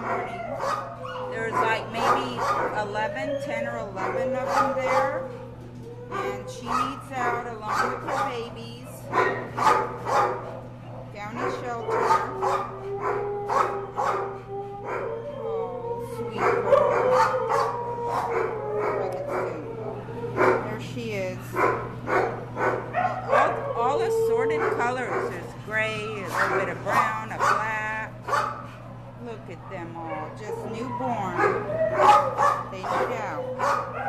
morning. There's like maybe 11, 10 or 11 of them there. And she needs out along with her babies. Downey shelter. Oh, sweet. There she is. All, all assorted colors. There's gray, little bit of brown, a black. Look at them all. Just newborn. They need out.